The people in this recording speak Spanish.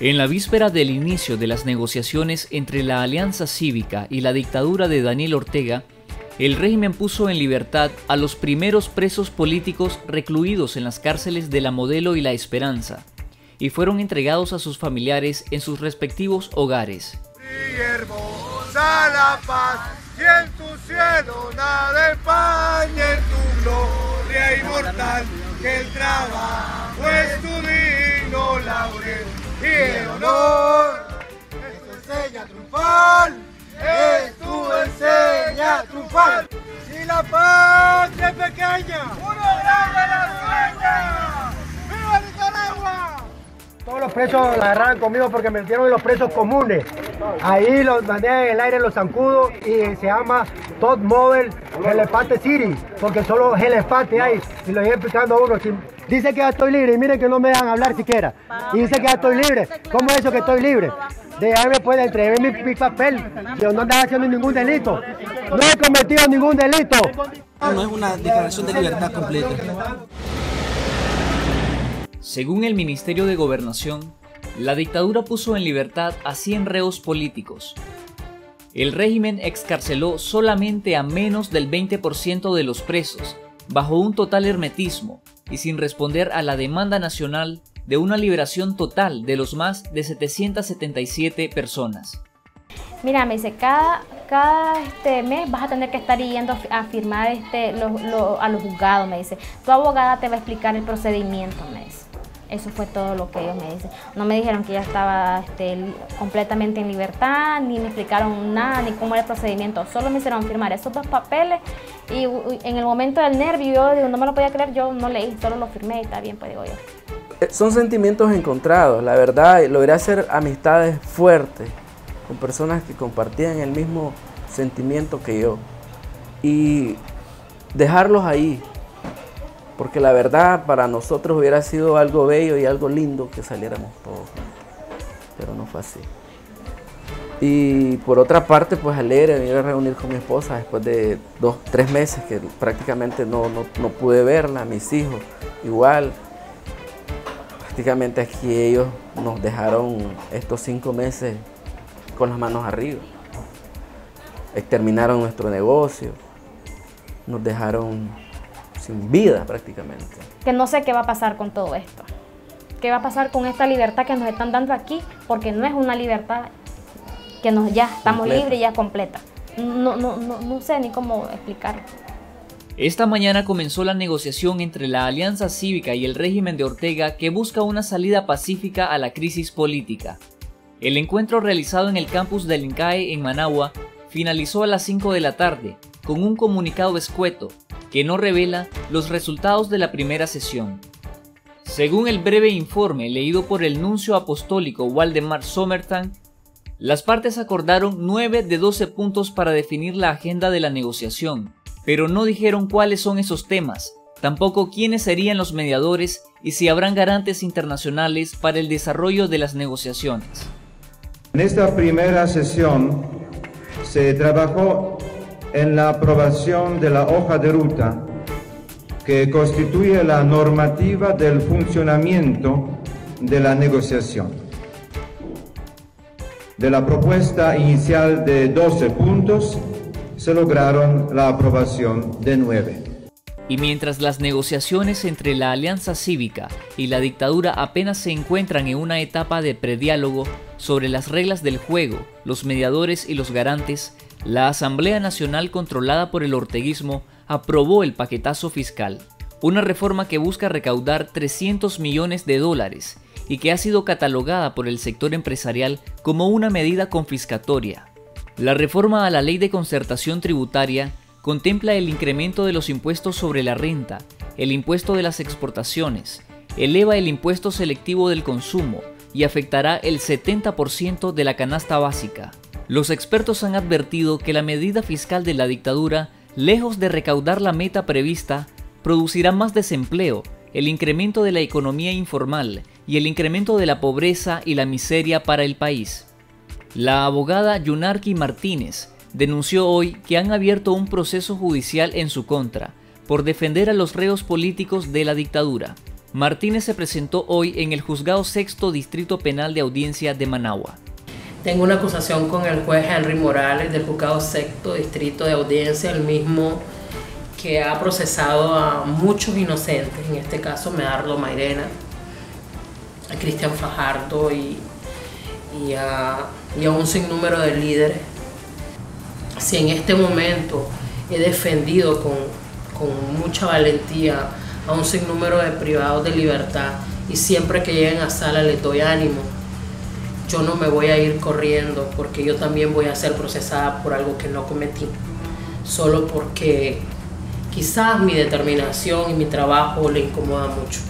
En la víspera del inicio de las negociaciones entre la Alianza Cívica y la dictadura de Daniel Ortega, el régimen puso en libertad a los primeros presos políticos recluidos en las cárceles de La Modelo y La Esperanza, y fueron entregados a sus familiares en sus respectivos hogares. Es tu digno laurel los presos la agarraron conmigo porque me metieron en los presos comunes. Ahí los mandé en el aire los zancudos y se llama Todd Mobile Elefante City, porque solo elefante hay. Y lo iba explicando a uno. Dice que ya estoy libre y miren que no me dejan hablar siquiera. Y dice que ya estoy libre. ¿Cómo es eso que estoy libre? De ahí me puede entregar mi, papel. Yo no andaba haciendo ningún delito. No he cometido ningún delito. No es una declaración de libertad completa. Según el Ministerio de Gobernación, la dictadura puso en libertad a 100 reos políticos. El régimen excarceló solamente a menos del 20% de los presos, bajo un total hermetismo y sin responder a la demanda nacional de una liberación total de los más de 777 personas. Mira, me dice, cada, cada este mes vas a tener que estar yendo a firmar este, a los juzgados, me dice. Tu abogada te va a explicar el procedimiento, me dice. Eso fue todo lo que ellos me dicen. No me dijeron que ya estaba este, completamente en libertad, ni me explicaron nada, ni cómo era el procedimiento. Solo me hicieron firmar esos dos papeles y en el momento del nervio, yo digo, no me lo podía creer, yo no leí, solo lo firmé y está bien, pues digo yo. Eh, son sentimientos encontrados, la verdad, logré hacer amistades fuertes con personas que compartían el mismo sentimiento que yo y dejarlos ahí, porque la verdad para nosotros hubiera sido algo bello y algo lindo que saliéramos todos pero no fue así. Y por otra parte, pues alegre venir a reunir con mi esposa después de dos, tres meses que prácticamente no, no, pude verla, mis hijos igual. Prácticamente aquí ellos nos dejaron estos cinco meses con las manos arriba. Exterminaron nuestro negocio, nos dejaron sin vida prácticamente. Que no sé qué va a pasar con todo esto. ¿Qué va a pasar con esta libertad que nos están dando aquí? Porque no es una libertad que nos ya estamos libres, ya completa. No, no, no, no sé ni cómo explicar. Esta mañana comenzó la negociación entre la Alianza Cívica y el régimen de Ortega que busca una salida pacífica a la crisis política. El encuentro realizado en el campus del INCAE en Managua finalizó a las 5 de la tarde con un comunicado escueto que no revela los resultados de la primera sesión. Según el breve informe leído por el nuncio apostólico Waldemar Sommertan, las partes acordaron 9 de 12 puntos para definir la agenda de la negociación, pero no dijeron cuáles son esos temas, tampoco quiénes serían los mediadores y si habrán garantes internacionales para el desarrollo de las negociaciones. En esta primera sesión se trabajó en la aprobación de la hoja de ruta que constituye la normativa del funcionamiento de la negociación. De la propuesta inicial de 12 puntos, se lograron la aprobación de 9. Y mientras las negociaciones entre la Alianza Cívica y la dictadura apenas se encuentran en una etapa de prediálogo sobre las reglas del juego, los mediadores y los garantes, la Asamblea Nacional controlada por el orteguismo aprobó el paquetazo fiscal, una reforma que busca recaudar 300 millones de dólares y que ha sido catalogada por el sector empresarial como una medida confiscatoria. La reforma a la ley de concertación tributaria contempla el incremento de los impuestos sobre la renta, el impuesto de las exportaciones, eleva el impuesto selectivo del consumo y afectará el 70% de la canasta básica. Los expertos han advertido que la medida fiscal de la dictadura, lejos de recaudar la meta prevista, producirá más desempleo, el incremento de la economía informal y el incremento de la pobreza y la miseria para el país. La abogada Yunarki Martínez denunció hoy que han abierto un proceso judicial en su contra por defender a los reos políticos de la dictadura. Martínez se presentó hoy en el Juzgado Sexto Distrito Penal de Audiencia de Managua. Tengo una acusación con el juez Henry Morales del Juzgado Sexto Distrito de Audiencia, el mismo que ha procesado a muchos inocentes, en este caso Medardo Mairena, a Cristian Fajardo y, a, y a un sinnúmero de líderes. Si en este momento he defendido con, con mucha valentía a un sinnúmero de privados de libertad y siempre que lleguen a sala les doy ánimo. Yo no me voy a ir corriendo porque yo también voy a ser procesada por algo que no cometí, solo porque quizás mi determinación y mi trabajo le incomoda mucho.